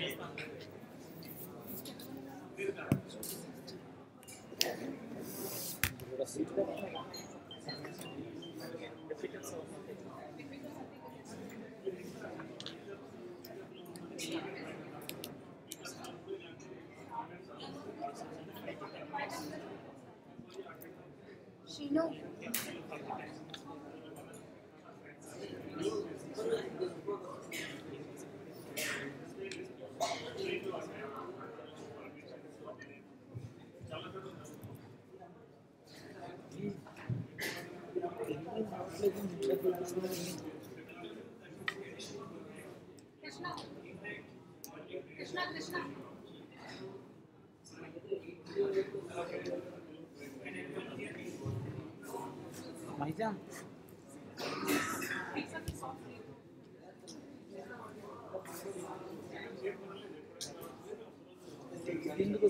し。ఎందుకు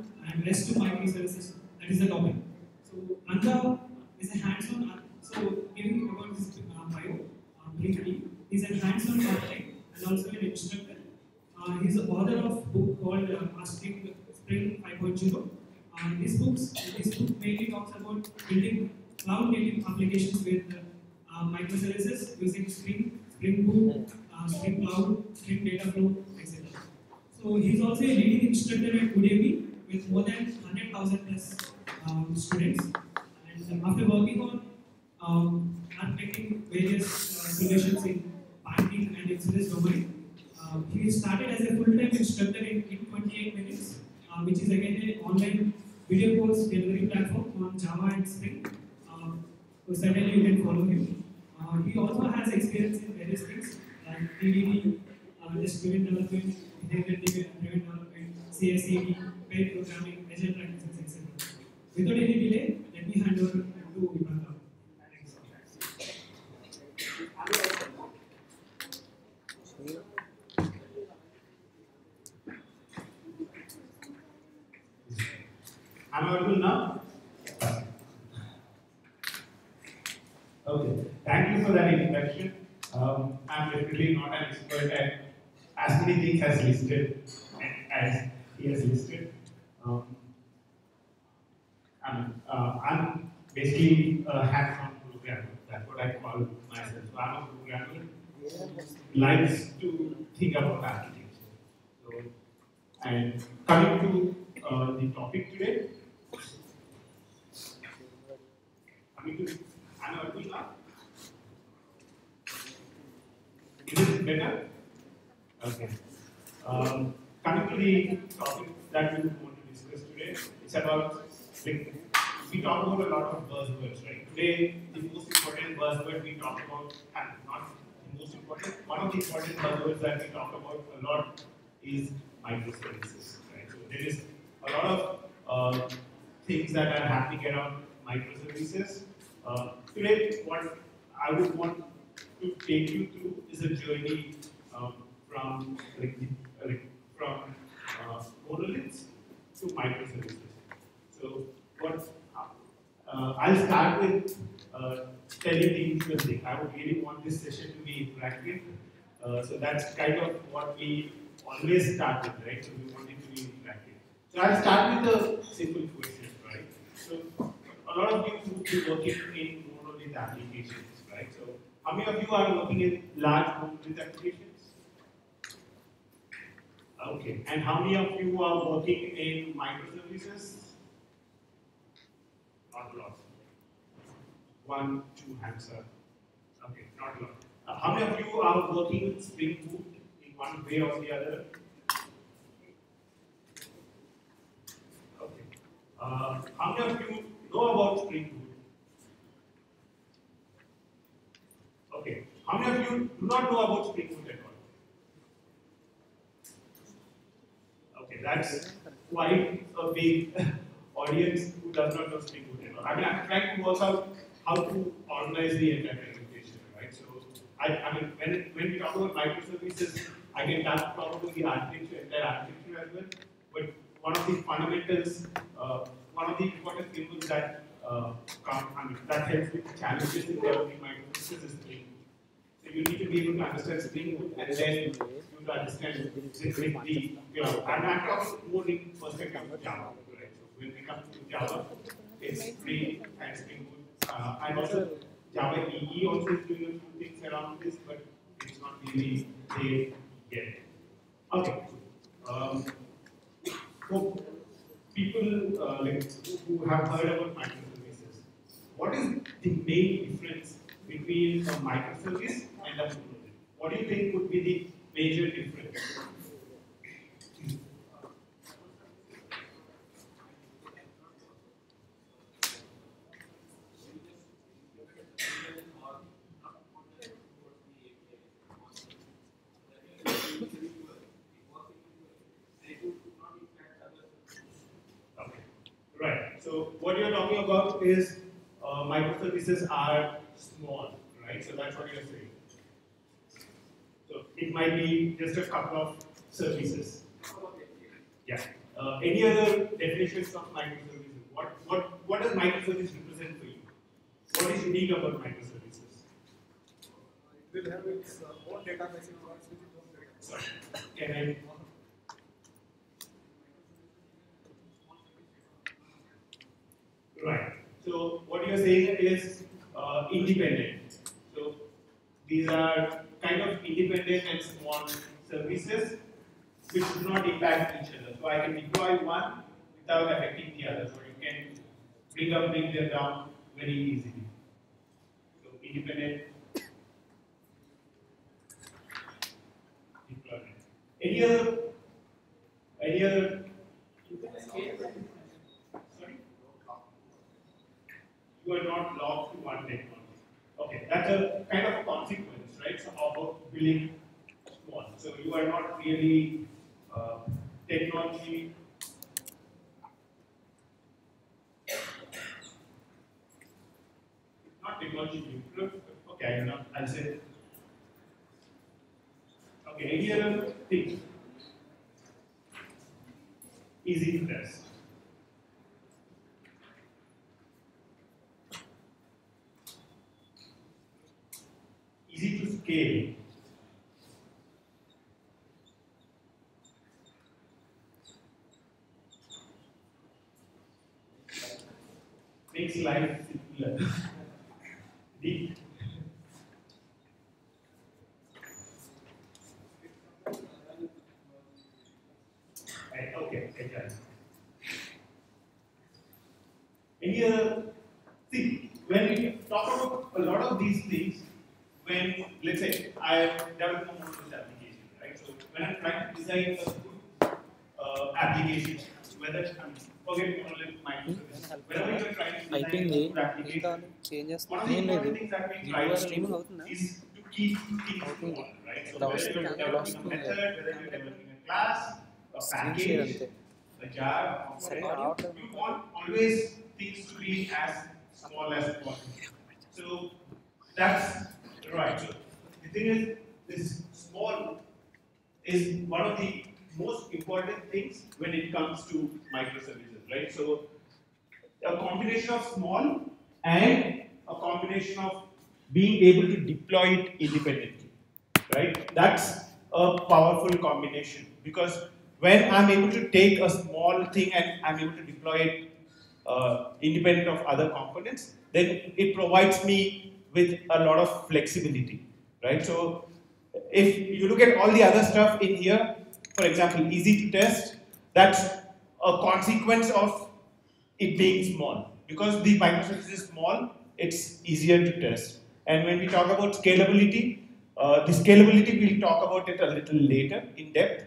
and REST to microservices. That is the topic. So Ranga is a hands-on. uh, So giving about his uh, bio uh, briefly, he's a hands-on architect and also an instructor. Uh, he's the author of book called uh, Spring 5.0. Uh, this books, this book mainly talks about building cloud-native applications with uh, microservices using Spring, Spring Boot, uh, Spring Cloud, Spring Data Dataflow, etc. So he's also a leading instructor at Udemy with more than 100,000 plus um, students. And after working on um, various uh, solutions in banking and insurance domain, uh, he started as a full-time instructor in, in28minutes, uh, which is again an online video course delivery platform on Java and Spring. Uh, so certainly you can follow him. Uh, he also has experience in various things like TDD, uh, distributed development, behavior driven development, CI/CD, programming, practices, etc. Without any delay, let me hand over to Vibhanga. Thanks. Am I audible now? Okay, thank you for that introduction. Um, I'm definitely not an expert at as many things as listed as he has listed. Um, I'm, uh, I'm basically a hands-on programmer. That's what I call myself. So I'm a programmer likes to think about architecture. So, and coming to uh, the topic today, coming to, am I audible now? Is it better? Okay. Um, coming to the topic that we it's about like, we talk about a lot of buzzwords, right? Today, the most important buzzword we talk about, and not the most important, one of the important buzzwords that we talk about a lot is microservices, right? So there is a lot of uh, things that are happening around microservices. Uh, today, what I would want to take you through is a journey um, from like, like from uh, monoliths to microservices. So what uh, I'll start with uh, telling the usual thing. I would really want this session to be interactive. Uh, so that's kind of what we always start with, right? So we want it to be interactive. So I'll start with a simple question, right? So a lot of you would be working in monolith applications, right? So how many of you are working in large monolith applications? Okay. And how many of you are working in microservices? Not a lot. One, two hands up. Okay, not a lot. Uh, how many of you are working with Spring Boot in one way or the other? Okay. Uh, how many of you know about Spring Boot? Okay. How many of you do not know about Spring Boot at all? Okay. That's quite a big audience who does not know Spring Boot. I mean, I'm trying to work out how to organize the entire presentation, right? So, I, I mean, when, when we talk about microservices, I can talk probably the architecture, entire architecture as well. But one of the fundamentals, uh, one of the important things that uh, come, I mean, that helps with challenges in developing microservices is you need to be able to understand Spring Boot and then you need to understand the you know, I'm talking more in perspective of Java, right? So when we come to Java, it's Spring and Spring Boot, uh, and also Java EE also is doing a few things around this, but it's not really there yet. Okay. Um, so people uh, like who have heard about microservices, what is the main difference between a microservice and a monolith? What do you think would be the major difference? Right. So what you're talking about is uh, microservices are small, right? So that's what you're saying. So it might be just a couple of services. Yeah. Uh, any other definitions of microservices? What what what does microservice represent for you? What is unique about microservices? It will have its uh, own database it works with its own database. Sorry. Can I? Right. So what you're saying is uh, independent. So these are kind of independent and small services which do not impact each other. So I can deploy one without affecting the other. So you can bring up, bring them down very easily. So independent deployment. Any other? Any other? Sorry? You are not locked to one technology. Okay, that's a kind of a consequence, right? So how about building small. So you are not really uh, technology. Not technology neutral. Okay, I know. I'll say. Okay, any other thing? Easy to test. Easy to scale. Makes life simpler. చేస్తుంది the ఏం లేదు important things that we ఇది try to streaming do అవుతుందా is to keep things అవుతుంది. small, right? So ఇలా whether వస్తుంది, you're ఇలా developing a వస్తుంది. method, whether you're developing a class, a screen share package, అంతే a jar, సరే whatever, రావట్లేదు you want always things to be as small as possible. So that's right. So the thing is, this small is one of the most important things when it comes to microservices, right? So a combination of small and a combination of being able to deploy it independently, right? That's a powerful combination because when I'm able to take a small thing and I'm able to deploy it uh, independent of other components, then it provides me with a lot of flexibility, right? So if you look at all the other stuff in here, for example, easy to test, that's a consequence of it being small. Because the microservice is small, it's easier to test. And when we talk about scalability, uh, the scalability we'll talk about it a little later in depth.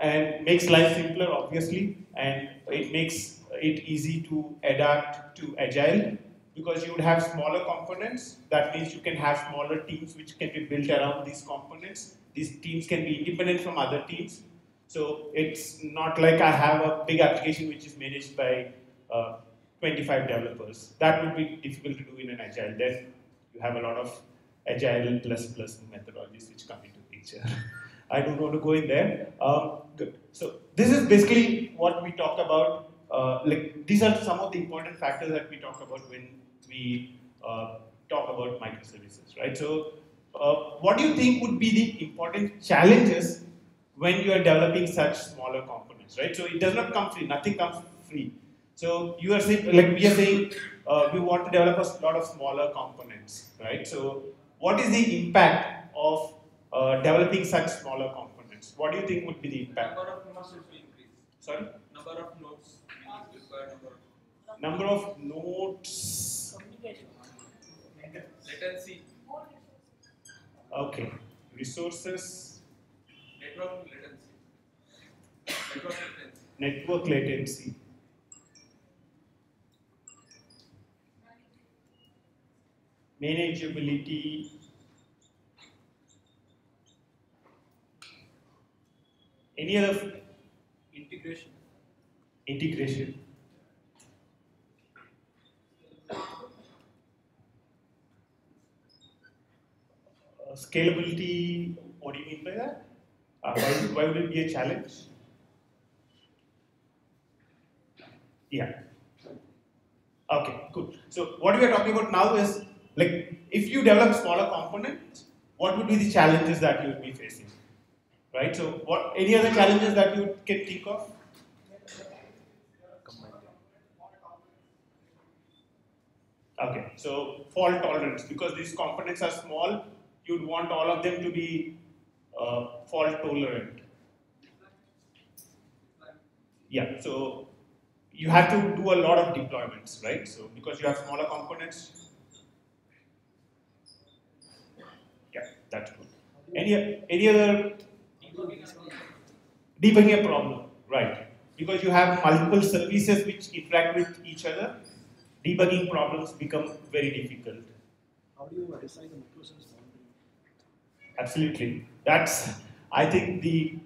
And makes life simpler obviously. And it makes it easy to adapt to agile. Because you would have smaller components that means you can have smaller teams which can be built around these components. These teams can be independent from other teams So it's not like I have a big application which is managed by uh, 25 developers. That would be difficult to do in an agile. Then you have a lot of agile plus plus methodologies which come into picture. I don't want to go in there. Um, good. So this is basically what we talk about. Uh, like these are some of the important factors that we talk about when we uh, talk about microservices, right? So uh, what do you think would be the important challenges when you are developing such smaller components, right? So it does not come free. Nothing comes free. So you are saying, like we are saying, uh, we want to develop a lot of smaller components, right? So what is the impact of uh, developing such smaller components? What do you think would be the impact? Number of nodes will increase. Sorry, Number of nodes will require number of number of nodes. latency, Okay, resources, network latency, network latency. network latency. Manageability. Any other Integration. integration? Uh, scalability, what do you mean by that? Uh, why, why would it be a challenge? Yeah. Okay, cool. So what we are talking about now is like if you develop smaller components, what would be the challenges that you would be facing? Right? So what any other challenges that you can think of? Okay, so fault tolerance because these components are small, you'd want all of them to be uh, fault tolerant. Yeah, so you have to do a lot of deployments, right? So because you have smaller components. Yeah, that's good. Any any other debugging a problem, right? Because you have multiple services which interact with each other, debugging problems become very difficult. How do you decide the microservice boundary? Absolutely. That's, I think, the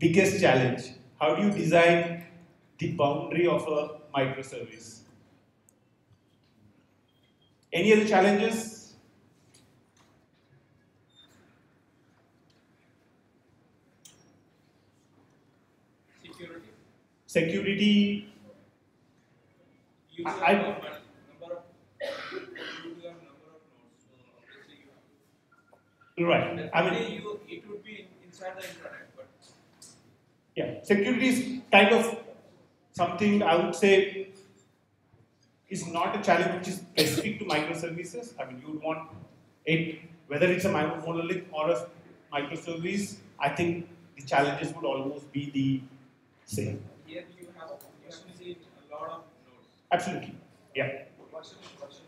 biggest challenge. How do you design the boundary of a microservice? Any other challenges? Security. Security, You I- number of you have number of nodes. So obviously right. I mean, you it would be inside the internet, but Yeah, security is kind of something I would say is not a challenge which is specific to microservices. I mean, you would want it, whether it's a micro- monolith or a microservice, I think the challenges would almost be the same. here you have you have seen a lot of nodes. Absolutely. Yeah. Version is version.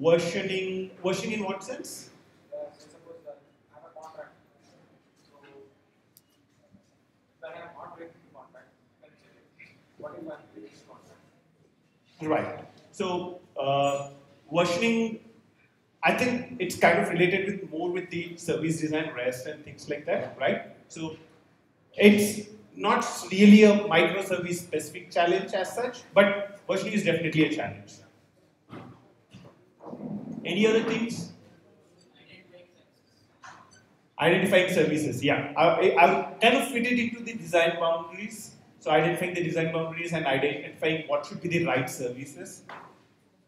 Versioning, versioning in what sense? Uh, so suppose that I have a contract. So then I am not breaking the contract. Then check it. What if I am breaking the contract? Right. So uh, versioning, I think it's kind of related with more with the service design REST and things like that, right? So it's not really a microservice specific challenge as such, but versioning is definitely a challenge. Any other things? Identifying services, yeah. I, I, I kind of fit it into the design boundaries. So identifying the design boundaries and identifying what should be the right services.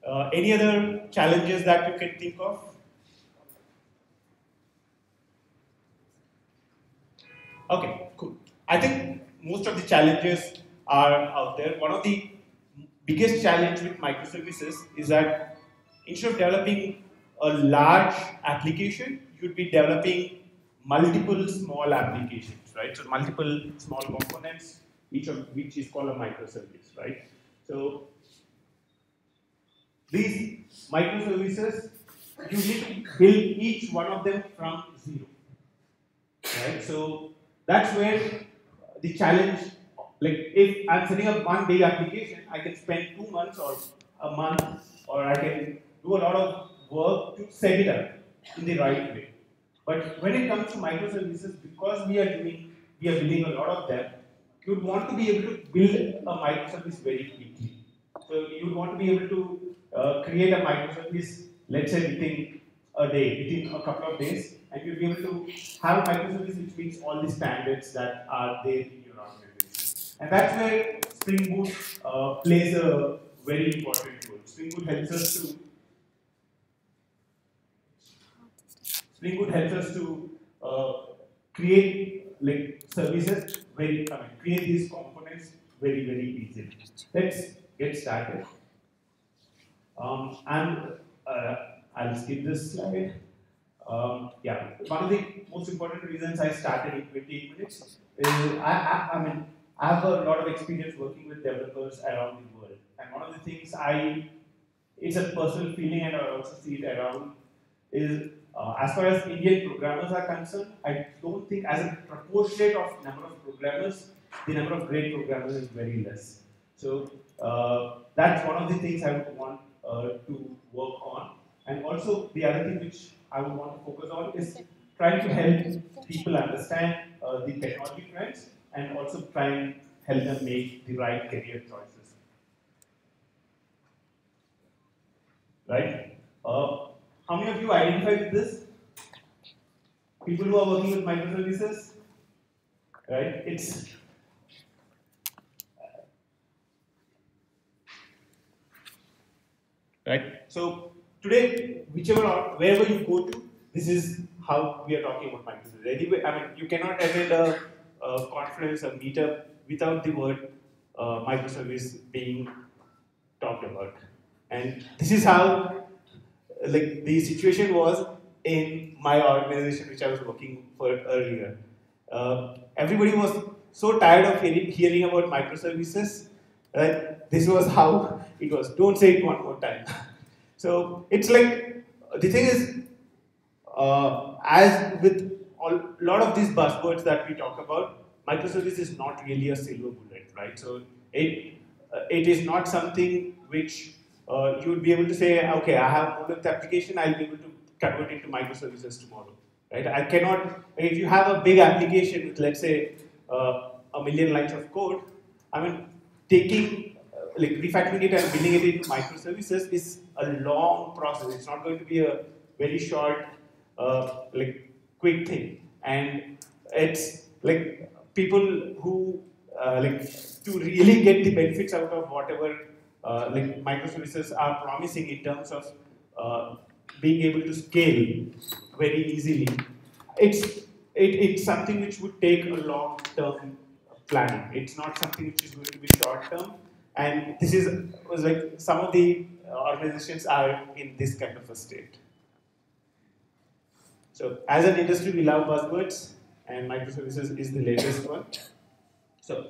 Uh, any other challenges that you can think of? Okay, cool. I think most of the challenges are out there. One of the biggest challenge with microservices is that instead of developing a large application, you'd be developing multiple small applications, right? So multiple small components, each of which is called a microservice, right? So these microservices, you need to build each one of them from zero, right? So that's where the challenge, like if I'm setting up one big application, I can spend two months or a month, or I can do a lot of work to set it up in the right way. But when it comes to microservices, because we are doing, we are building a lot of them, you would want to be able to build a microservice very quickly. So you would want to be able to uh, create a microservice, let's say within a day, within a couple of days, and you'll be able to have a microservice which meets all the standards that are there in your organization. And that's where Spring Boot uh, plays a very important role. Spring Boot helps us to Spring Boot helps us to uh, create like services very, I mean, create these components very, very easily. Let's get started. Um, and uh, I'll skip this slide. Um, yeah, one of the most important reasons I started in28minutes is I, I, I mean, I have a lot of experience working with developers around the world. And one of the things I, it's a personal feeling and I also see it around, is uh, as far as Indian programmers are concerned, I don't think as a proportionate of number of programmers, the number of great programmers is very less. So uh, that's one of the things I would want uh, to work on. And also the other thing which I would want to focus on is trying to help people understand uh, the technology trends and also try and help them make the right career choices. Right? Many of you identify with this? People who are working with microservices? Right? It's right? So today, whichever or wherever you go to, this is how we are talking about microservices. Anyway, I mean, you cannot attend a, a conference, a meetup without the word uh, microservice being talked about. And this is how, like, the situation was in my organization, which I was working for earlier. Uh, everybody was so tired of hearing, hearing about microservices that this was how it was. Don't say it one more time. so it's like the thing is, uh, as with a lot of these buzzwords that we talk about, microservice is not really a silver bullet, right? So it uh, it is not something which uh, you would be able to say, okay, I have a monolith application, I'll be able to convert it to microservices tomorrow, right? I cannot. If you have a big application with, let's say, uh, a million lines of code, I mean, taking uh, like refactoring it and building it into microservices is a long process. It's not going to be a very short, uh, like quick thing. And it's like people who uh, like to really get the benefits out of whatever uh, like microservices are promising in terms of uh, being able to scale very easily. It's it, it's something which would take a long term planning. It's not something which is going to be short term. And this is was like some of the organizations are in this kind of a state. So as an industry, we love buzzwords, and microservices is the latest one. So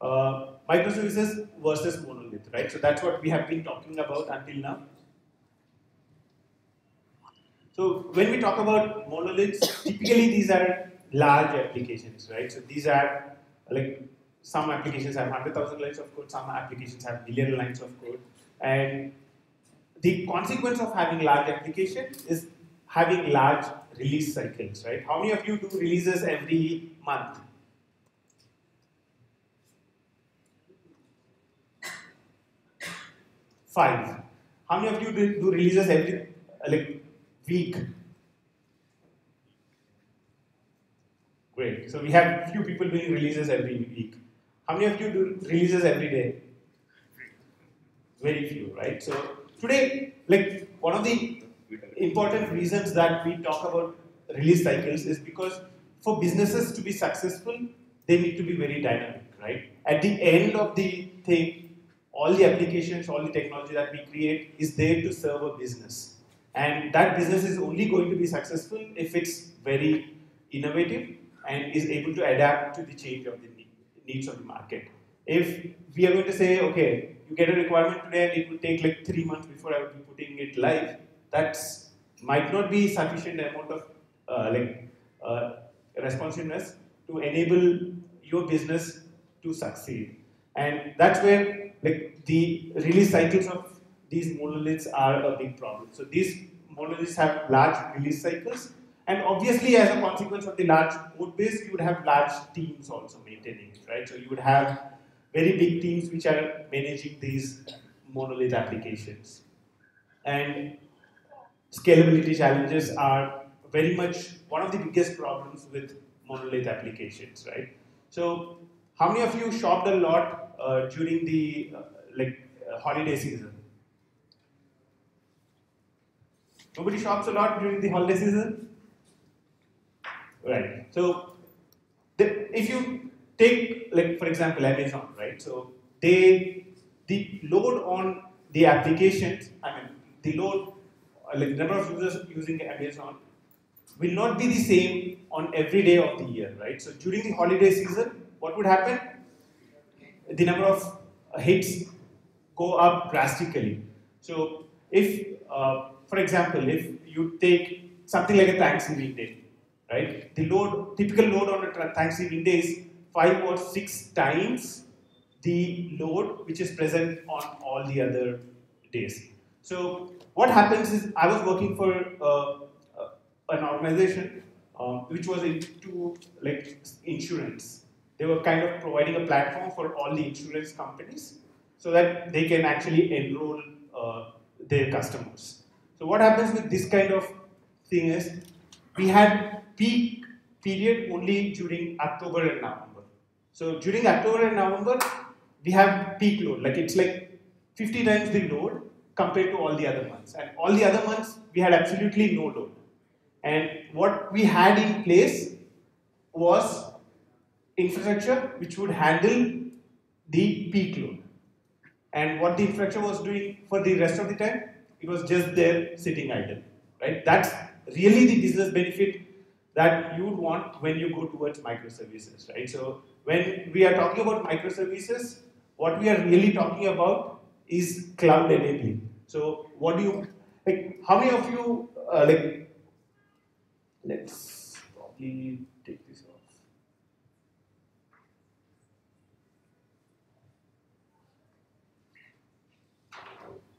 uh, microservices versus monolith, right? So that's what we have been talking about until now. So when we talk about monoliths, typically these are large applications, right? So these are like some applications have 100,000 lines of code, some applications have million lines of code. And the consequence of having large application is having large release cycles, right? How many of you do releases every month? Five. How many of you do, do releases every uh, like week? Great. So we have few people doing releases every week. How many of you do releases every day? Very few, right? So today, like one of the important reasons that we talk about release cycles is because for businesses to be successful, they need to be very dynamic, right? At the end of the thing, all the applications, all the technology that we create is there to serve a business. And that business is only going to be successful if it's very innovative and is able to adapt to the change of the needs of the market. If we are going to say, okay, you get a requirement today and it will take like three months before I will be putting it live, that's might not be sufficient amount of uh, like uh, responsiveness to enable your business to succeed. And that's where like the release cycles of these monoliths are a big problem. So these monoliths have large release cycles And obviously, as a consequence of the large code base, you would have large teams also maintaining it, right? So you would have very big teams which are managing these monolith applications. And scalability challenges are very much one of the biggest problems with monolith applications, right? So, how many of you shopped a lot during the uh, like uh, holiday season? Nobody shops a lot during the holiday season, right? So, the, if you take like for example Amazon, right? So they the load on the applications, I mean the load uh, like number of users using Amazon will not be the same on every day of the year, right? So during the holiday season, what would happen? The number of hits go up drastically. So if, uh, for example, if you take something like a Thanksgiving Day, right? The load, typical load on a Thanksgiving Day is five or six times the load which is present on all the other days. So what happens is I was working for uh, uh, an organization um, which was into like insurance. They were kind of providing a platform for all the insurance companies so that they can actually enroll uh, their customers. So what happens with this kind of thing is we had peak period only during October and November. So during October and November, we have peak load, like it's like 50 times the load compared to all the other months. And all the other months, we had absolutely no load. And what we had in place was infrastructure which would handle the peak load. And what the infrastructure was doing for the rest of the time, it was just there sitting idle. Right? That's really the business benefit that you would want when you go towards microservices, right? So when we are talking about microservices, what we are really talking about is cloud enabling. So what do you like? How many of you uh, like? Let's probably take this off.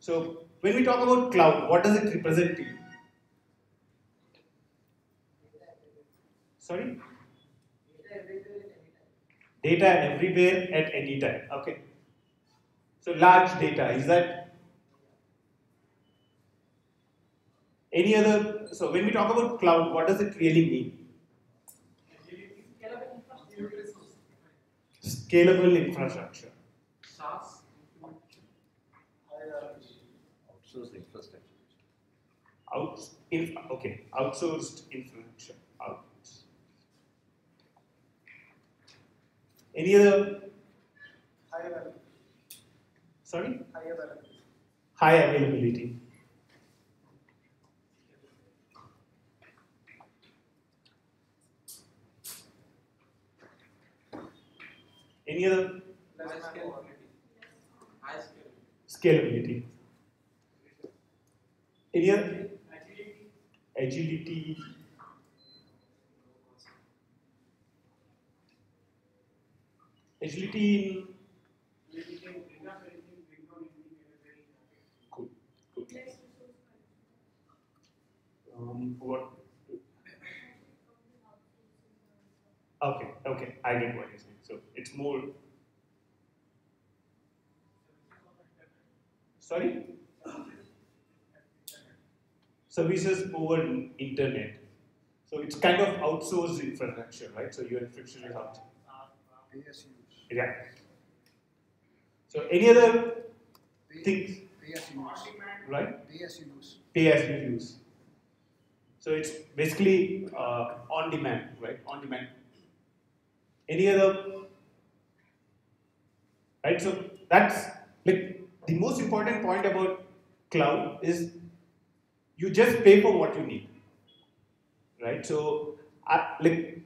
So when we talk about cloud, what does it represent to you? Sorry? Data everywhere at any time. Okay. So large data, is that any other? So when we talk about cloud, what does it really mean? Scalable infrastructure. Outsourced infrastructure. Out, in, okay, outsourced infrastructure. Out. Any other? High availability. Sorry? High availability. High availability. Any other Less manpower. High scale. scalability? Any other? Agility. Agility in. Um? Okay, okay, I get what you're saying. So it's more. Sorry? Services over internet. So it's kind of outsourced infrastructure, right? So your infrastructure is out. Pay as you use. Yeah. So any other Pay, things, pay as you use. right? Pay as you use. pay as you use. So it's basically uh, on demand, right? On demand. Any other? Right. So that's like the most important point about cloud is you just pay for what you need, right? So I, like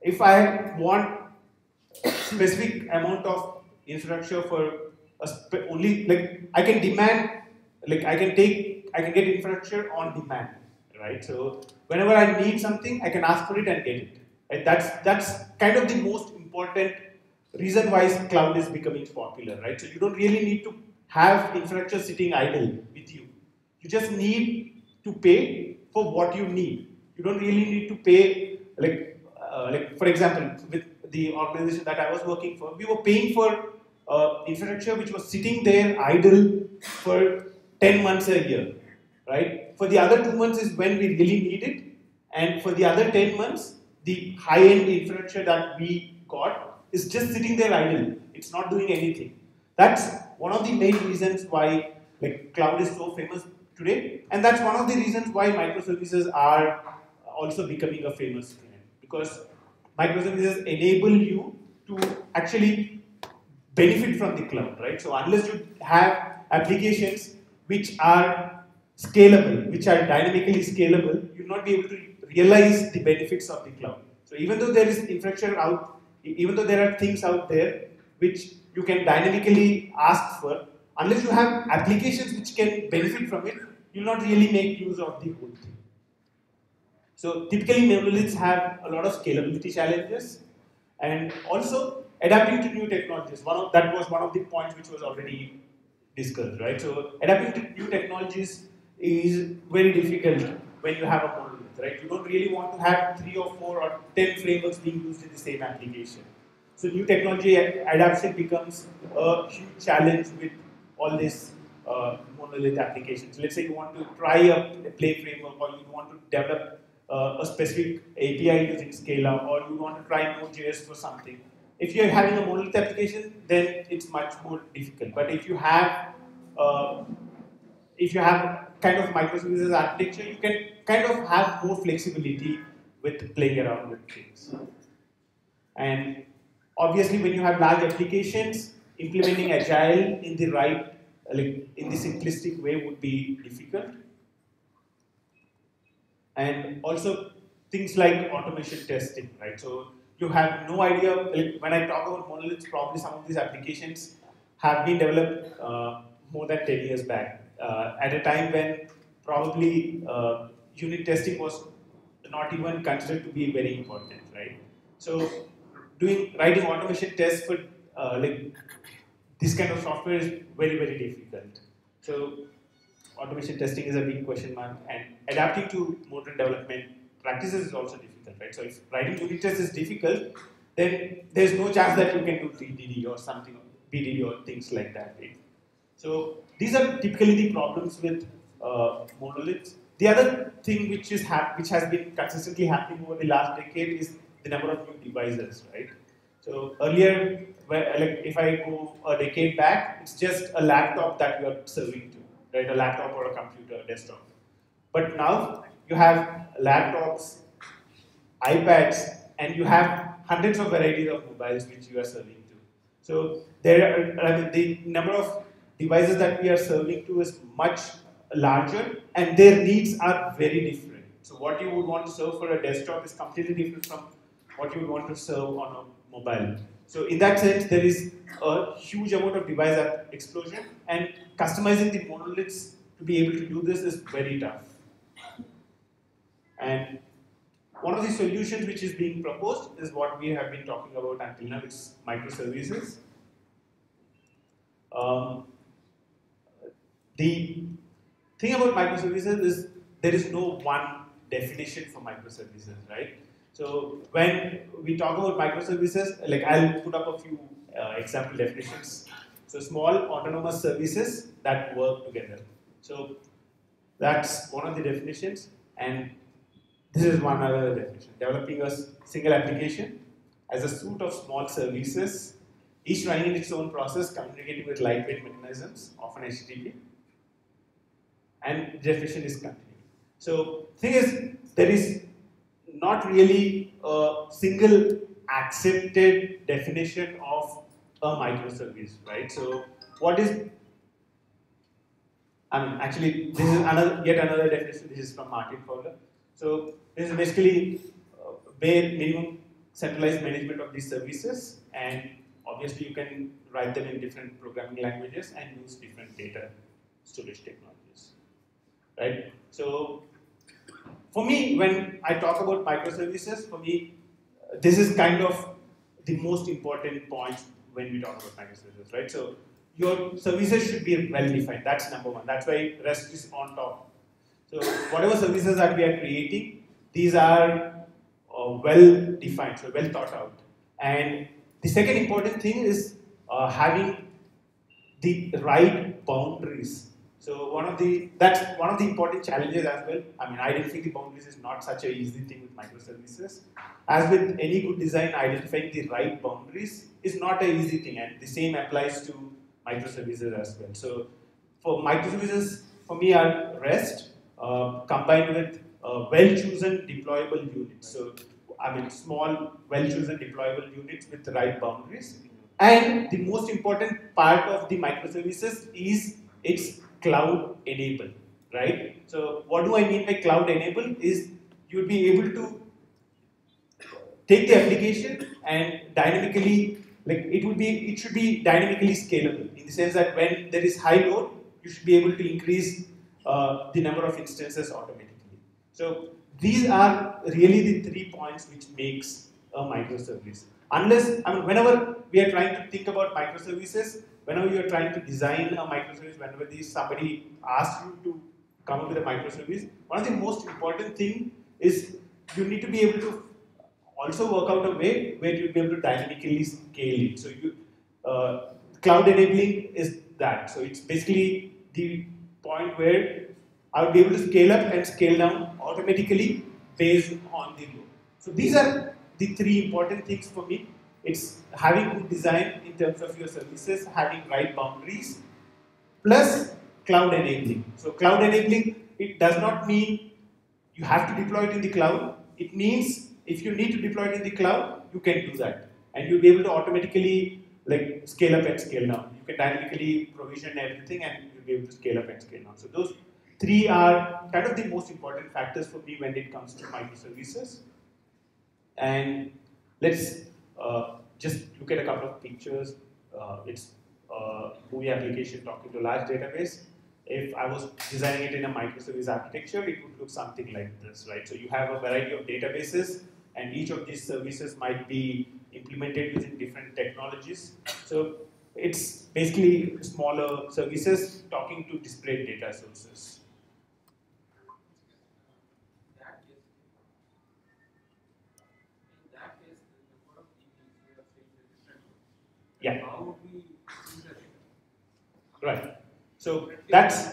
if I want specific amount of infrastructure for a only like I can demand like I can take I can get infrastructure on demand, right? So whenever I need something, I can ask for it and get it. Right? That's that's kind of the most important reason why cloud is becoming popular, right? So you don't really need to have infrastructure sitting idle with you. You just need to pay for what you need. You don't really need to pay like uh, like for example with the organization that I was working for, we were paying for uh, infrastructure which was sitting there idle for 10 months a year, right? For the other two months is when we really need it, and for the other 10 months, the high-end infrastructure that we got is just sitting there idle. It's not doing anything. That's one of the main reasons why like cloud is so famous today, and that's one of the reasons why microservices are also becoming a famous trend because microservices enable you to actually benefit from the cloud, right? So unless you have applications which are scalable, which are dynamically scalable, you'll not be able to realize the benefits of the cloud. So even though there is infrastructure out, even though there are things out there which you can dynamically ask for, unless you have applications which can benefit from it, you'll not really make use of the whole thing. So typically monoliths have a lot of scalability challenges and also adapting to new technologies. One of that was one of the points which was already discussed, right? So adapting to new technologies is very difficult when you have a monolith, right? You don't really want to have three or four or ten frameworks being used in the same application. So new technology ad- adaptation becomes a huge challenge with all these uh, monolith applications. Let's say you want to try a, play framework or you want to develop uh, a specific API using Scala or you want to try Node.js for something. If you're having a monolith application, then it's much more difficult. But if you have uh, if you have kind of microservices architecture, you can kind of have more flexibility with playing around with things. And obviously, when you have large applications, implementing agile in the right, in the simplistic way, would be difficult. And also things like automation testing, right? So you have no idea. Like when I talk about monoliths, probably some of these applications have been developed uh, more than 10 years back. Uh, at a time when probably uh, unit testing was not even considered to be very important, right? So doing writing automation tests for uh, like this kind of software is very very difficult. So automation testing is a big question mark, and adapting to modern development practices is also difficult, right? So if writing unit tests is difficult, then there's no chance that you can do TDD or something, BDD or things like that. Right? So these are typically the problems with uh, monoliths. The other thing which is which has been consistently happening over the last decade is the number of new devices, right? So earlier, where, like if I go a decade back, it's just a laptop that you are serving to, right? A laptop or a computer, a desktop. But now you have laptops, iPads, and you have hundreds of varieties of mobiles which you are serving to. So there, are, I mean, the number of devices that we are serving to is much larger, and their needs are very different. So what you would want to serve for a desktop is completely different from what you would want to serve on a mobile. So in that sense, there is a huge amount of device explosion, and customizing the monoliths to be able to do this is very tough. And one of the solutions which is being proposed is what we have been talking about until now, it's microservices. Um, the thing about microservices is there is no one definition for microservices, right? So when we talk about microservices, like I'll put up a few uh, example definitions. So small autonomous services that work together. So that's one of the definitions, and this is one other definition. Developing a single application as a suite of small services, each running in its own process, communicating with lightweight mechanisms, often HTTP. And definition is continuing. So thing is, there is not really a single accepted definition of a microservice, right? So what is I mean, actually, this is another yet another definition. This is from Martin Fowler. So this is basically uh, bare minimum centralized management of these services, and obviously you can write them in different programming languages and use different data storage technologies, right? So for me, when I talk about microservices, for me, uh, this is kind of the most important point when we talk about microservices, right? So your services should be well defined. That's number one. That's why REST is on top. So whatever services that we are creating, these are uh, well defined, so well thought out. And the second important thing is uh, having the right boundaries. So one of the that's one of the important challenges as well. I mean, identifying the boundaries is not such an easy thing with microservices. As with any good design, identifying the right boundaries is not an easy thing, and the same applies to microservices as well. So for microservices, for me, are REST uh, combined with uh, well-chosen deployable units. So I mean, small, well-chosen deployable units with the right boundaries. And the most important part of the microservices is its cloud enabled, right? So what do I mean by cloud enabled is you'd be able to take the application and dynamically, like it would be, it should be dynamically scalable in the sense that when there is high load, you should be able to increase uh, the number of instances automatically. So these are really the three points which makes a microservice. Unless, I mean, whenever we are trying to think about microservices, whenever you are trying to design a microservice, whenever these, somebody asks you to come up with a microservice, one of the most important thing is you need to be able to also work out a way where you'll be able to dynamically scale it. So you, uh, cloud enabling is that. So it's basically the point where I would be able to scale up and scale down automatically based on the load. So these are the three important things for me. It's having good design in terms of your services, having right boundaries, plus cloud enabling. So cloud enabling, it does not mean you have to deploy it in the cloud. It means if you need to deploy it in the cloud, you can do that. And you'll be able to automatically like scale up and scale down. You can dynamically provision everything and you'll be able to scale up and scale down. So those three are kind of the most important factors for me when it comes to microservices. And let's uh, just look at a couple of pictures. Uh, it's a movie application talking to a large database. If I was designing it in a microservice architecture, it would look something like this, right? So you have a variety of databases, and each of these services might be implemented using different technologies. So it's basically smaller services talking to disparate data sources. Yeah. Right. So that's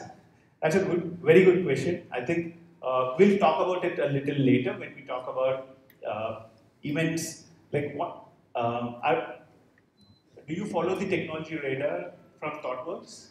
that's a good, very good question. I think uh, we'll talk about it a little later when we talk about uh, events. Like what? Um, are, do you follow the technology radar from ThoughtWorks?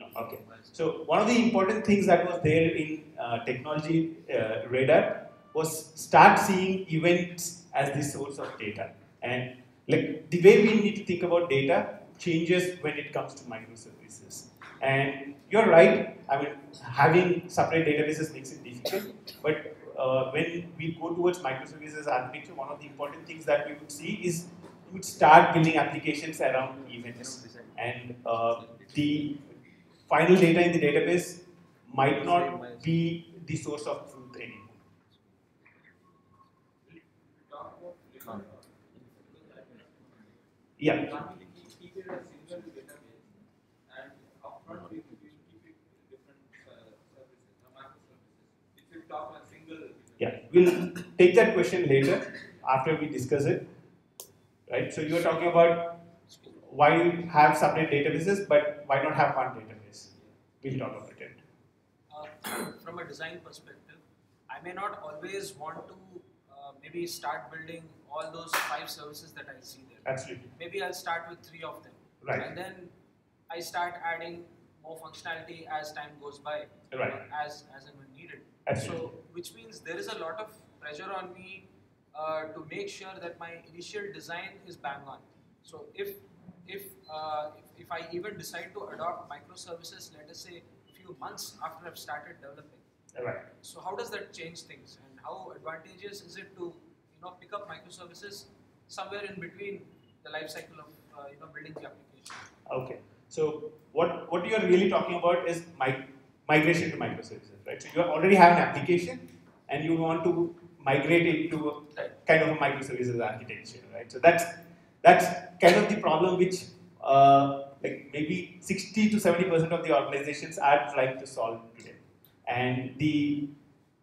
No. Okay. So one of the important things that was there in uh, technology uh, radar was start seeing events as the source of data, and like the way we need to think about data changes when it comes to microservices. And you're right. I mean, having separate databases makes it difficult, but uh, when we go towards microservices architecture, one of the important things that we would see is we would start building applications around events, and uh, the final data in the database might not be the source of truth anymore. We talk about linear, Yeah, normally we keep it as single database, and upfront we we keep it different uh, services, uh, microservices. If you talk on single. yeah. We'll take that question later after we discuss it. Right. So you are talking about why you have separate databases, but why not have one database? We'll talk about it. uh, from a design perspective, I may not always want to uh, maybe start building all those five services that I see there. Absolutely. Maybe I'll start with three of them. Right. And then I start adding more functionality as time goes by, Right. as, as and when needed. Absolutely. So, which means there is a lot of pressure on me uh, to make sure that my initial design is bang on. So, if if, uh, if if I even decide to adopt microservices, let us say a few months after I've started developing, Right. so how does that change things, how advantageous is it to you know pick up microservices somewhere in between the life cycle of uh, you know building the application? Okay. So what what you are really talking about is mi- migration to microservices, right? So you already have an application and you want to migrate it to a kind of a microservices architecture, right? So that's that's kind of the problem which uh, like maybe 60 to 70 percent of the organizations are trying to solve today, and the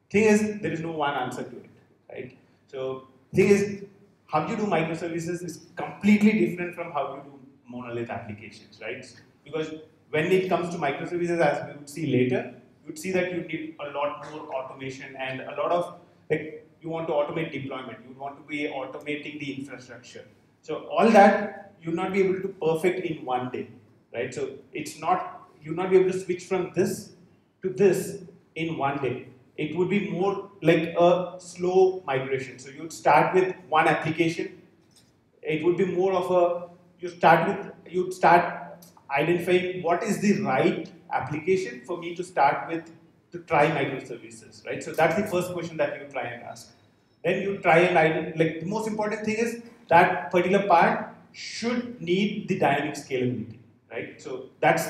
thing is, there is no one answer to it, right? So, thing is, how you do microservices is completely different from how you do monolith applications, right? Because when it comes to microservices, as we would see later, you would see that you need a lot more automation and a lot of like you want to automate deployment, you want to be automating the infrastructure. So all that you'll not be able to perfect in one day, right? So it's not you'll not be able to switch from this to this in one day. It would be more like a slow migration. So you'd start with one application. It would be more of a you start with you'd start identifying what is the right application for me to start with to try microservices, right? So that's the first question that you try and ask. Then you try and ident- like the most important thing is that particular part should need the dynamic scalability, right? So that's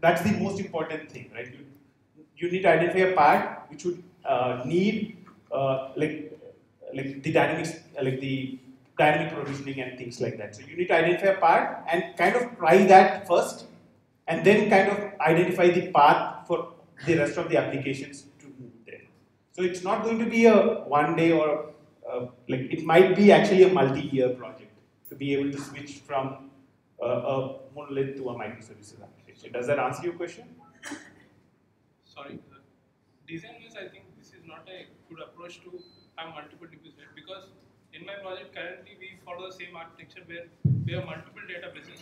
that's the most important thing, right? You, you need to identify a part which would uh, need uh, like like the dynamics like the dynamic provisioning and things like that. So you need to identify a part and kind of try that first, and then kind of identify the path for the rest of the applications to move there. So it's not going to be a one day or uh, like it might be actually a multi-year project to be able to switch from uh, a monolith to a microservices application. Does that answer your question? sorry, uh, design-wise, I think this is not a good approach to have multiple DBs. Because in my project currently we follow the same architecture where we have multiple databases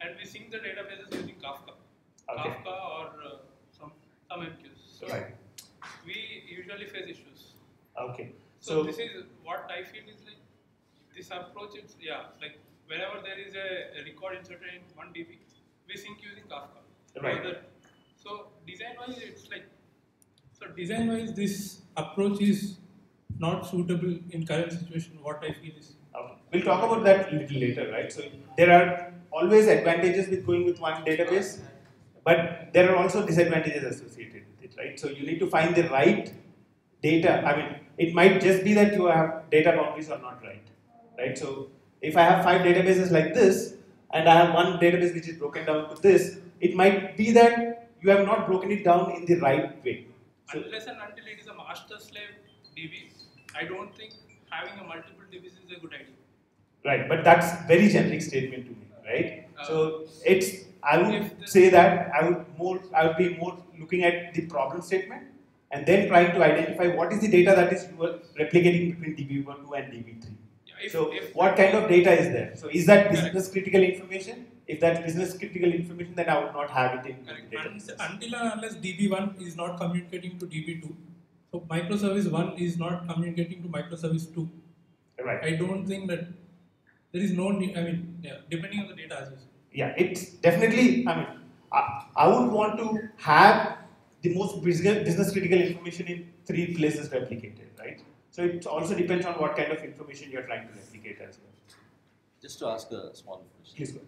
and we sync the databases using Kafka, Okay. Kafka or uh, some some MQs. So Right. we usually face issues. Okay. So, So this is what I feel is like this approach is yeah like whenever there is a, a record inserted in one DB, we sync using Kafka. Right. So design wise, it's like so design wise this approach is not suitable in current situation. What I feel is Okay. We'll talk about that a little later, right? So there are always advantages with going with one database, but there are also disadvantages associated with it, right? So you need to find the right data. I mean, it might just be that you have data boundaries are not right, right? So if I have five databases like this, and I have one database which is broken down to this, it might be that you have not broken it down in the right way. Unless and until it is a master slave DB, I don't think having a multiple DBs is a good idea. Right, but that's very generic statement to me, right? Uh, so it's I would say that I would more I would be more looking at the problem statement and then trying to identify what is the data that is you are replicating between DB12 and DB3. Yeah, if, so if what kind of data is there? So is that business critical information? If that's business critical information, then I would not have it in Correct. database. until and unless DB1 is not communicating to DB2, so microservice 1 is not communicating to microservice 2. Right. I don't think that there is no need, I mean, yeah, depending on the data as you said. yeah, it's definitely, I mean, I, I would want to have the most business, business critical information in three places replicated, right? So it also depends on what kind of information you're trying to replicate as well. Just to ask a small question. Please go.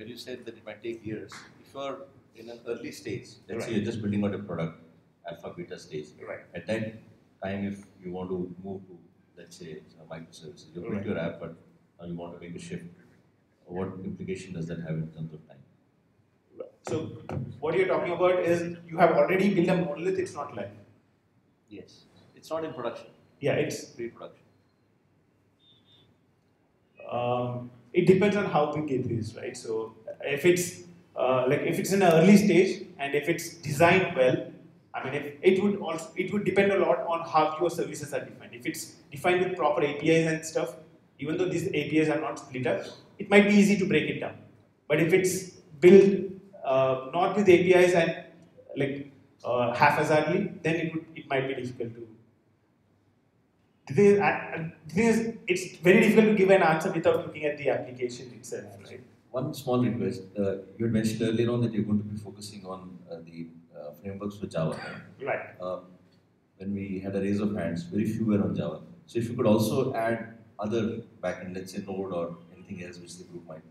When you said that it might take years, if you're in an early stage, let's say you're just building out a product, alpha beta stage, Right. at that time if you want to move to, let's say, a microservices, you built Right. your app, but now you want to make a shift, what implication does that have in terms of time? So what you're talking about is you have already built a monolith, it's not live. Yes. It's not in production, Yeah, it's pre-production. um, it depends on how big it is, right? So if it's uh, like if it's in an early stage and if it's designed well, I mean, if it would also it would depend a lot on how your services are defined. If it's defined with proper APIs and stuff, even though these APIs are not split up, it might be easy to break it down. But if it's built uh, not with APIs and like uh, haphazardly, then it would it might be difficult to the thing, is, I- I- the thing is, it's very difficult to give an answer without looking at the application itself, right? One small request, uh, you had mentioned earlier on that you're going to be focusing on uh, the uh, frameworks for Java. right? Uh, when we had a raise of hands, very few were on Java. So if you could also add other backend, let's say Node or anything else which the group might.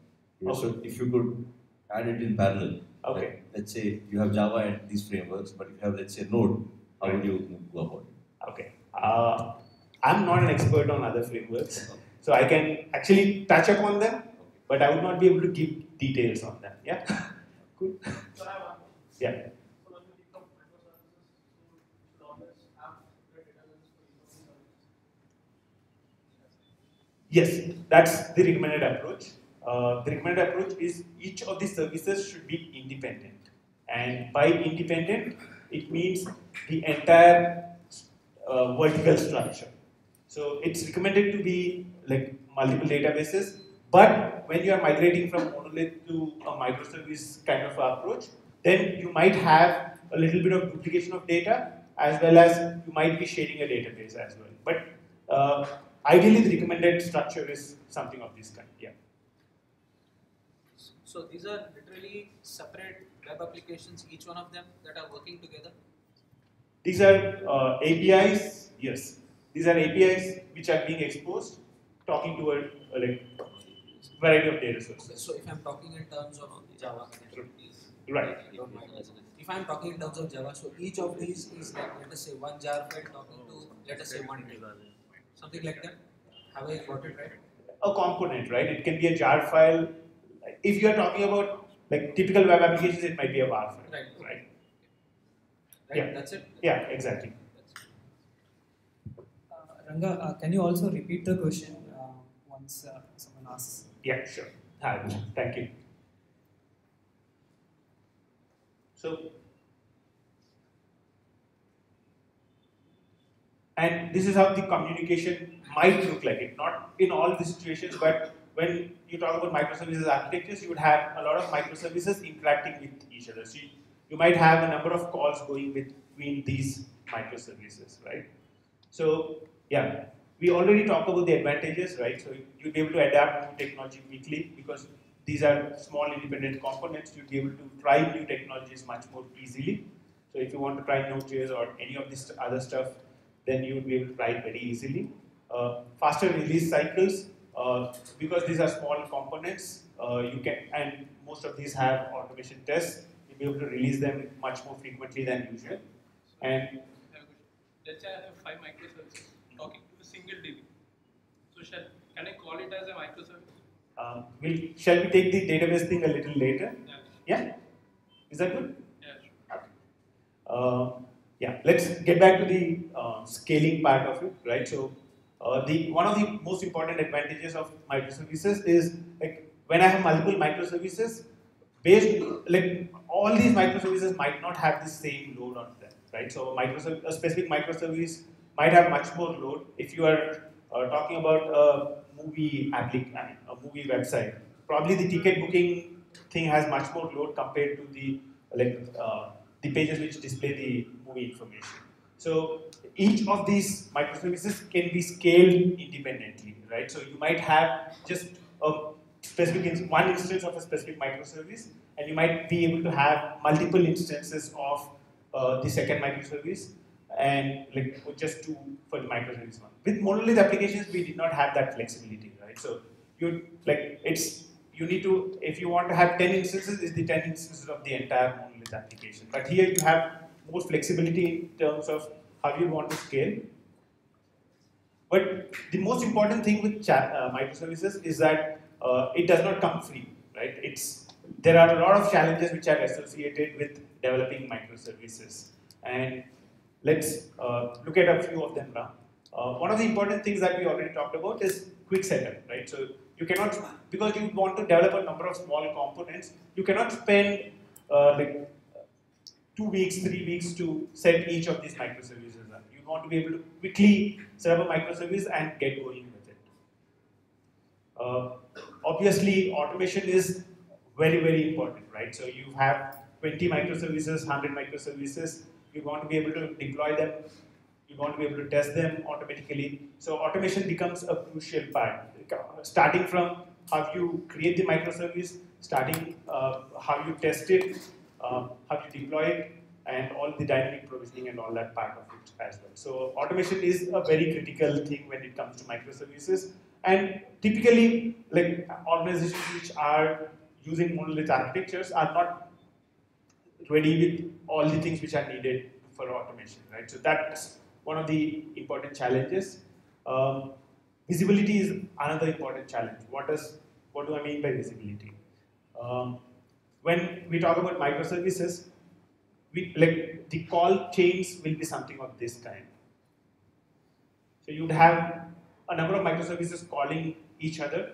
Yeah, So if you could add it in parallel. Okay. like, let's say you have Java and these frameworks, but if you have let's say Node, how would you go about it? Okay. I'm not an expert on other frameworks, so I can actually touch upon them, but I would not be able to give details on them. Yeah, cool. Yeah. Yes, that's the recommended approach. Uh, the recommended approach is each of the services should be independent. And by independent, it means the entire uh, vertical structure. So it's recommended to be like multiple databases, but when you are migrating from monolith to a microservice kind of approach, then you might have a little bit of duplication of data as well as you might be sharing a database as well. But uh, ideally, the recommended structure is something of this kind. Yeah. So these are literally separate web applications, each one of them that are working together. These are uh, APIs. Yes, these are APIs which are being exposed, talking to a, a like variety of data sources. So if I'm talking in terms of Java, Right. If I'm talking in terms of Java, so each of these is like let us say one jar file talking to let us say one table, something like that. Have I got it right? A component, right? It can be a jar file. If you are talking about like typical web applications, it might be a war file. Right. Right. Right. Yeah. That's it. Yeah. Exactly. Ranga, uh, can you also repeat the question uh, once uh, someone asks? Yeah. Sure. I will. Thank you. So, and this is how the communication might look like it. Not in all the situations, but when you talk about microservices architectures, you would have a lot of microservices interacting with each other. So you, you might have a number of calls going between these microservices, right? So yeah, we already talked about the advantages, right? So you'll be able to adapt new technology quickly because these are small independent components. You'll be able to try new technologies much more easily. So if you want to try Node.js or any of this other stuff, then you will be able to try it very easily. Uh, faster release cycles, uh, because these are small components, uh, you can, and most of these have automation tests, you'll be able to release them much more frequently than usual. And. Let's say I have five microservices to single DB. So shall can I call it as a microservice? um, we'll, shall we take the database thing a little later? Yeah. Yeah? Is that good? Yeah. Sure. Uh, yeah, let's get back to the uh, scaling part of it, right? So, uh, the one of the most important advantages of microservices is like when I have multiple microservices, based like all these microservices might not have the same load on them, right? So, microservice, a specific microservice might have much more load. If you are uh, talking about a movie applic- I mean, a movie website, probably the ticket booking thing has much more load compared to the like uh, the pages which display the movie information. So each of these microservices can be scaled independently, right? So you might have just a specific one instance of a specific microservice, and you might be able to have multiple instances of uh, the second microservice, and like just two for the microservice one. With monolith applications, we did not have that flexibility, right? So you like it's you need to if you want to have 10 instances, is the 10 instances of the entire monolith application. But here you have more flexibility in terms of how you want to scale. But the most important thing with uh, microservices is that uh, it does not come free, right? It's there are a lot of challenges which are associated with developing microservices, and let's uh, look at a few of them now. Uh, one of the important things that we already talked about is quick setup, right? So you cannot because you want to develop a number of small components, you cannot spend uh, like two weeks, three weeks to set each of these microservices up. You want to be able to quickly set up a microservice and get going with it. Uh, obviously, automation is very, very important, right? So you have 20 microservices, 100 microservices. You want to be able to deploy them. You want to be able to test them automatically. So automation becomes a crucial part. Starting from how you create the microservice, starting uh, how you test it, uh, how you deploy it, and all the dynamic provisioning and all that part of it as well. So automation is a very critical thing when it comes to microservices. And typically, like organizations which are using monolith architectures are not ready with all the things which are needed for automation, right? So that's one of the important challenges. Um, visibility is another important challenge. What does what do I mean by visibility? Um, when we talk about microservices, we like the call chains will be something of this kind. So you'd have a number of microservices calling each other,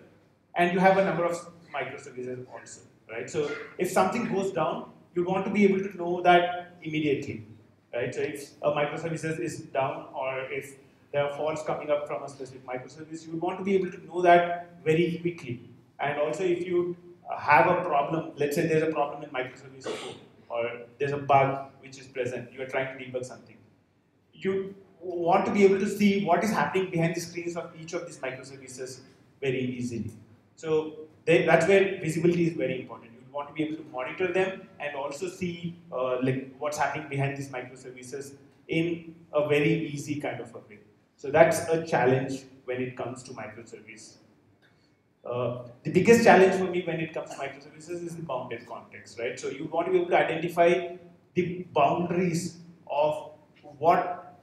and you have a number of microservices also, right? So if something goes down, you want to be able to know that immediately, right? So if a microservices is down or if there are faults coming up from a specific microservice, you want to be able to know that very quickly. And also if you have a problem, let's say there's a problem in microservice code, or there's a bug which is present, you are trying to debug something. You want to be able to see what is happening behind the screens of each of these microservices very easily. So they, that's where visibility is very important. Want to be able to monitor them and also see uh, like what's happening behind these microservices in a very easy kind of a way. So that's a challenge when it comes to microservice. Uh, the biggest challenge for me when it comes to microservices is the bounded context, right? So you want to be able to identify the boundaries of what,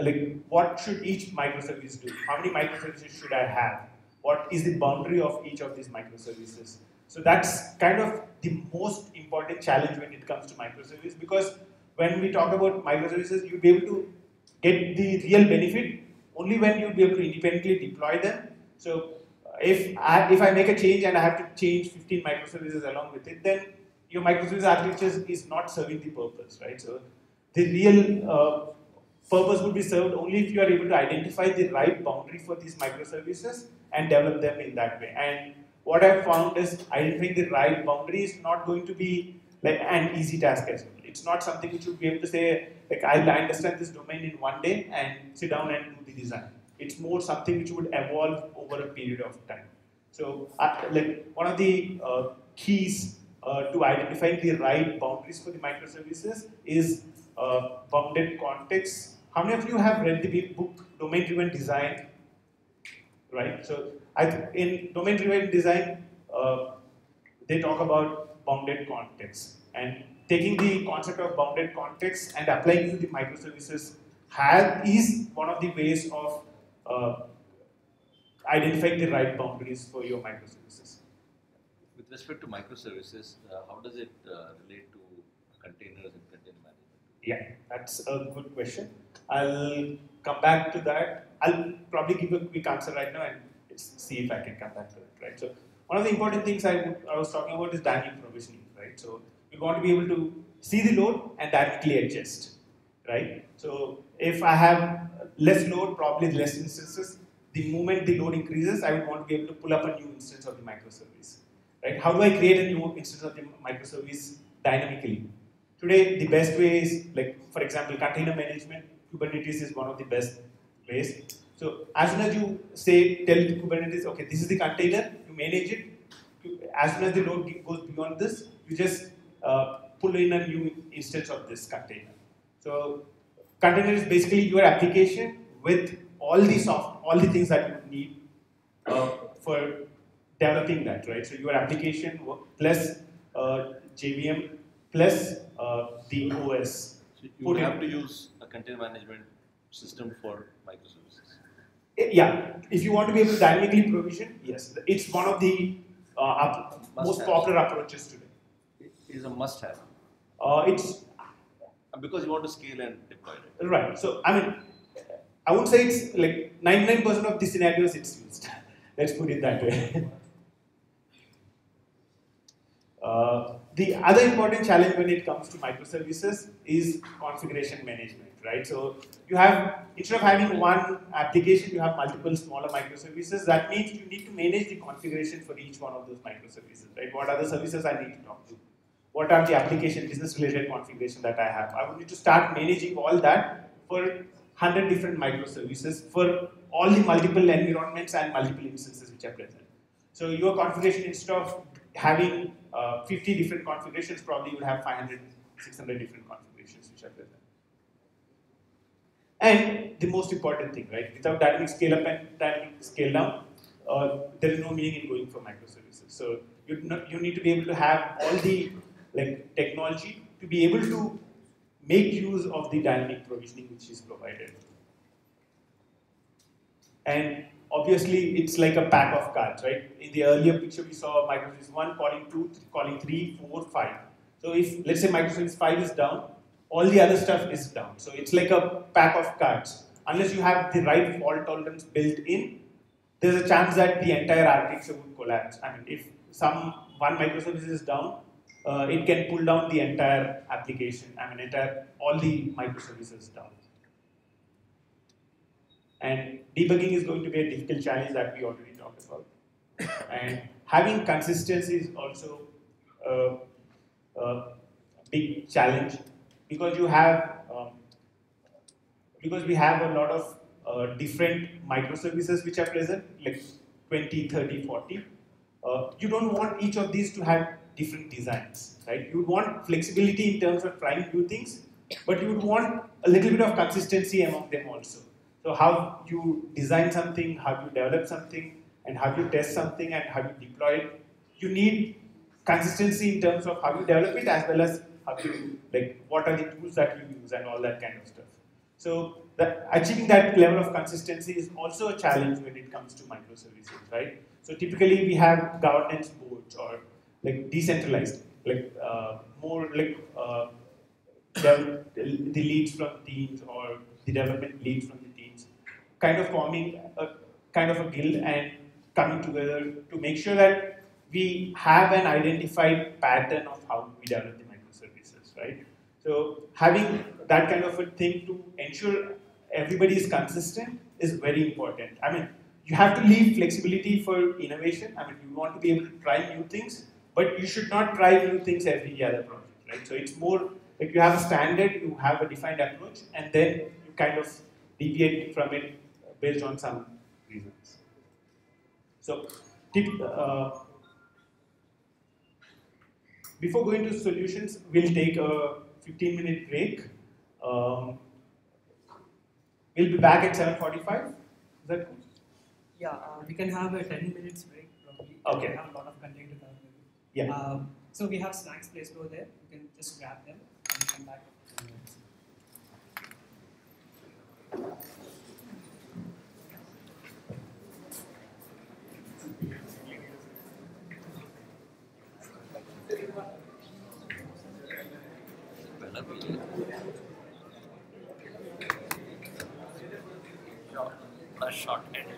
like, what should each microservice do? How many microservices should I have? What is the boundary of each of these microservices? So that's kind of the most important challenge when it comes to microservices because when we talk about microservices, you'll be able to get the real benefit only when you'll be able to independently deploy them. So if I, if I make a change and I have to change 15 microservices along with it, then your microservice architecture is not serving the purpose, right? So the real uh, purpose will be served only if you are able to identify the right boundary for these microservices and develop them in that way. And what I've found is identifying the right boundary is not going to be like an easy task as well. It's not something which you'll be able to say, like, I'll understand this domain in one day and sit down and do the design. It's more something which would evolve over a period of time. So, uh, like, one of the uh, keys uh, to identifying the right boundaries for the microservices is uh, bounded context. How many of you have read the book Domain Driven Design? Right. So, in Domain Driven Design, uh, they talk about bounded context and taking the concept of bounded context and applying it to the microservices is one of the ways of uh, identifying the right boundaries for your microservices. With respect to microservices, uh, how does it uh, relate to containers and container management? Yeah, that's a good question. I'll come back to that. I'll probably give a quick answer right now and see if I can come back to it, right? So one of the important things I, I was talking about is dynamic provisioning, right? So we want to be able to see the load and dynamically adjust, right? So if I have less load, probably less instances, the moment the load increases, I would want to be able to pull up a new instance of the microservice, right? How do I create a new instance of the microservice dynamically? Today, the best way is like, for example, container management. Kubernetes is one of the best ways. So as soon as you say, tell Kubernetes, okay, this is the container, you manage it. As soon as the load goes beyond this, you just uh, pull in a new instance of this container. So container is basically your application with all the soft, all the things that you need uh, for developing that, right? So your application plus uh, JVM plus uh, the OS. So you would have to use a container management system for microservices. Yeah, if you want to be able to dynamically provision, yes, it's one of the uh, most have. popular approaches today. It is a must-have. Uh, it's because you want to scale and deploy it. right. So I mean, I would say it's like 99% of the scenarios it's used. Let's put it that way. Uh, the other important challenge when it comes to microservices is configuration management, right? So you have, instead of having one application, you have multiple smaller microservices. That means you need to manage the configuration for each one of those microservices, right? What are the services I need to talk to? What are the application business related configuration that I have? I would need to start managing all that for 100 different microservices for all the multiple environments and multiple instances which are present. So your configuration instead of having uh, 50 different configurations, probably you would have 500, 600 different configurations which are present. And the most important thing, right? Without dynamic scale up and dynamic scale down, uh, there is no meaning in going for microservices. So you, you need to be able to have all the like technology to be able to make use of the dynamic provisioning which is provided. And obviously it's like a pack of cards, right? In the earlier picture we saw microservice 1 calling 2, calling 3, 4, 5. So if let's say microservice 5 is down, all the other stuff is down. So it's like a pack of cards. unless you have the right fault tolerance built in, there's a chance that the entire architecture would collapse. I mean, if some one microservice is down, uh, it can pull down the entire application. I mean, entire all the microservices down. And debugging is going to be a difficult challenge that we already talked about. and having consistency is also a, a big challenge because you have um, because we have a lot of uh, different microservices which are present, like 20, 30, 40. Uh, you don't want each of these to have different designs, right? You would want flexibility in terms of trying new things, but you would want a little bit of consistency among them also. So how you design something, how you develop something, and how you test something, and how you deploy it, you need consistency in terms of how you develop it as well as how you like what are the tools that you use and all that kind of stuff. So achieving that level of consistency is also a challenge when it comes to microservices, right? So typically we have governance boards or like decentralized, like uh, more like uh, the, leads from teams or the development leads from kind of forming a kind of a guild and coming together to make sure that we have an identified pattern of how we develop the microservices, right? So having that kind of a thing to ensure everybody is consistent is very important. I mean, you have to leave flexibility for innovation. I mean, you want to be able to try new things, but you should not try new things every other project, right? So it's more like you have a standard, you have a defined approach, and then you kind of deviate from it based on some reasons. So, tip, uh, before going to solutions, we'll take a 15 minute break. Um, we'll be back at 7.45. Is that cool? Yeah, uh, we can have a 10 minutes break probably. Okay. We have a lot of content to cover. Yeah. Um, so we have snacks placed over there. You can just grab them and come back. After